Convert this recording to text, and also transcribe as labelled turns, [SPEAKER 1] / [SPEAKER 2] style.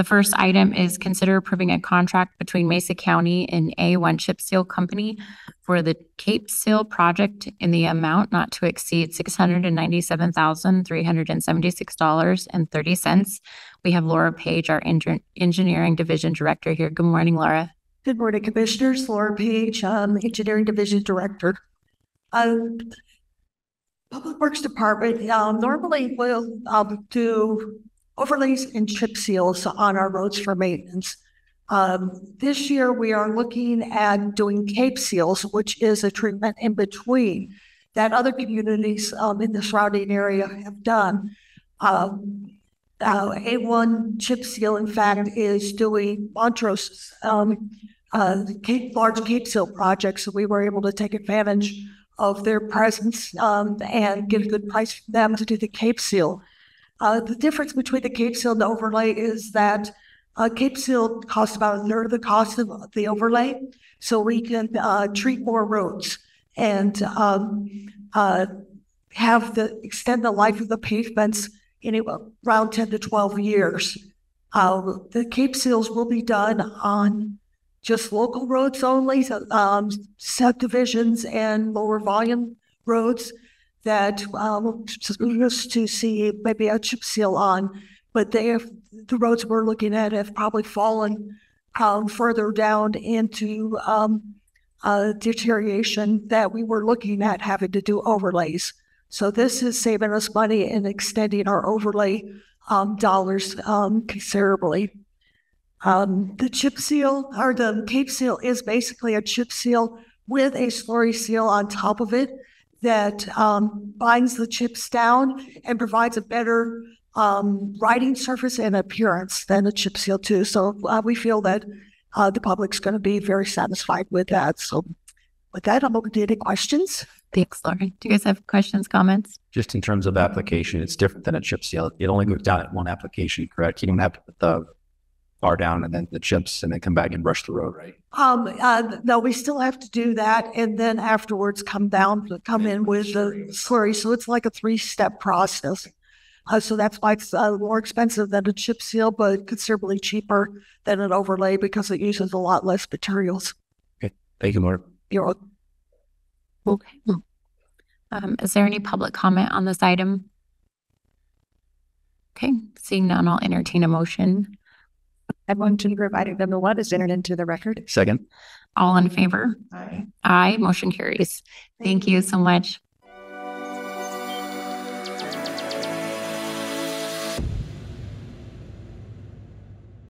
[SPEAKER 1] The first item is consider approving a contract between Mesa County and A1 Chip Seal Company for the Cape Seal project in the amount not to exceed six hundred and ninety-seven thousand, three hundred and seventy-six dollars and thirty cents. We have Laura Page, our Engi- Engineering Division Director here. Good morning, Laura.
[SPEAKER 2] Good morning, Commissioners. Laura Page, um, Engineering Division Director. Um, Public Works Department, um, normally will, um, do overlays and chip seals on our roads for maintenance. Um, this year, we are looking at doing cape seals, which is a treatment in between that other communities, um, in the surrounding area have done. Um, uh, A1 chip seal, in fact, is doing Montrose, um, uh, Cape, large Cape Seal projects. So we were able to take advantage of their presence, um, and get a good price for them to do the Cape Seal. Uh, the difference between the Cape Seal and the overlay is that, uh, Cape Seal costs about a third of the cost of the overlay. So we can, uh, treat more roads and, um, uh, have the, extend the life of the pavements anywhere around ten to twelve years. Uh, the Cape Seals will be done on just local roads only, so, um, subdivisions and lower volume roads that, um, used to see maybe a chip seal on, but they have, the roads we're looking at have probably fallen, um, further down into, um, deterioration that we were looking at having to do overlays. So this is saving us money and extending our overlay um, dollars um, considerably. Um, the chip seal or the Cape seal is basically a chip seal with a slurry seal on top of it that um, binds the chips down and provides a better um, riding surface and appearance than a chip seal too. So uh, we feel that uh, the public's going to be very satisfied with that. So with that, I'm open to any questions.
[SPEAKER 1] Thanks, Lauren. Do you guys have questions, comments?
[SPEAKER 3] Just in terms of application, it's different than a chip seal. It only goes down at one application, correct? You don't have to put the bar down and then the chips and then come back and brush the road, right?
[SPEAKER 2] Um, uh, no, we still have to do that and then afterwards come down, to come in with the slurry. So it's like a three-step process. Uh, so that's why it's uh, more expensive than a chip seal, but considerably cheaper than an overlay because it uses a lot less materials.
[SPEAKER 3] Okay, Thank you, Laura.
[SPEAKER 2] You're,
[SPEAKER 1] Okay. Um, is there any public comment on this item? Okay, seeing none, I'll entertain a motion.
[SPEAKER 4] I want to provide item number one is entered into the record.
[SPEAKER 3] Second.
[SPEAKER 1] All in favor?
[SPEAKER 4] Aye.
[SPEAKER 1] Aye, motion carries. Thank you so much.